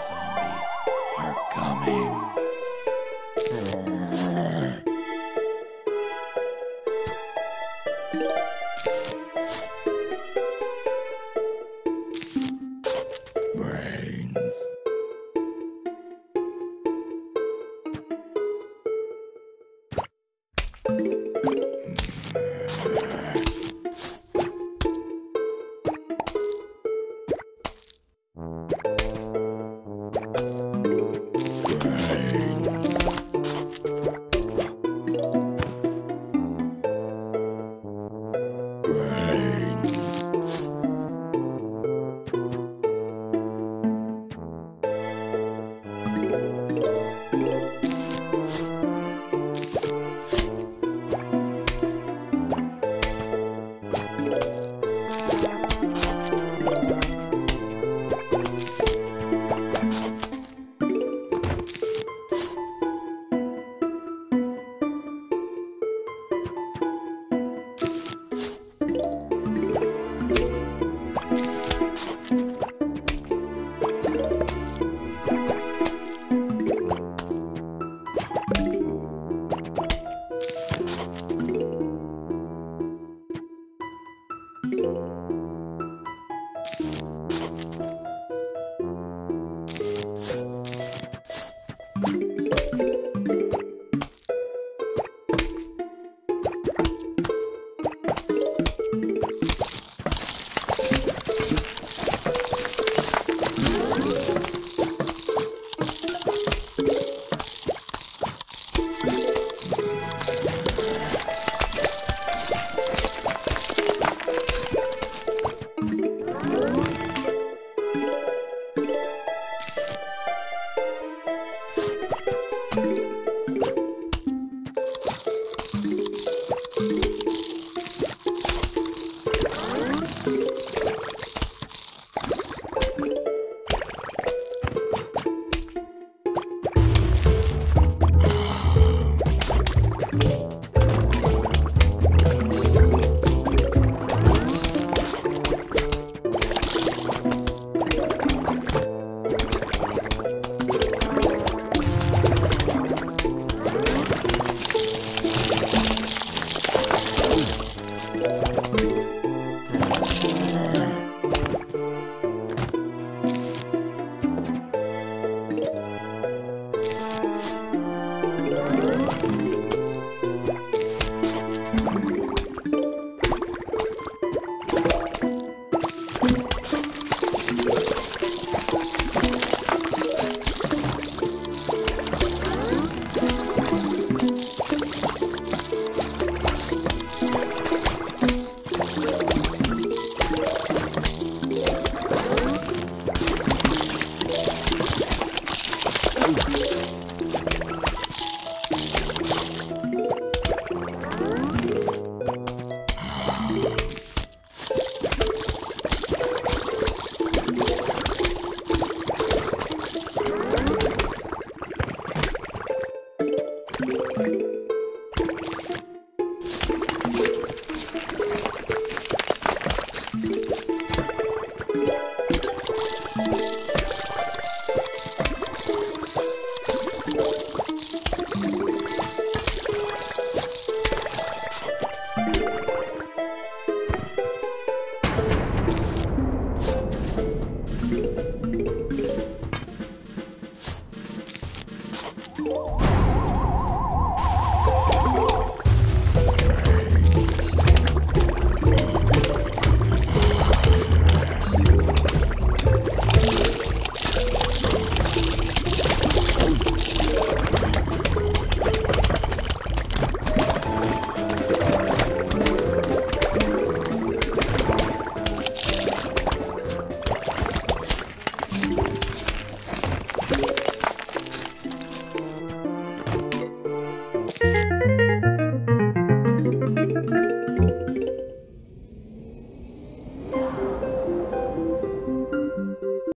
zombies are coming. Brains. Woo!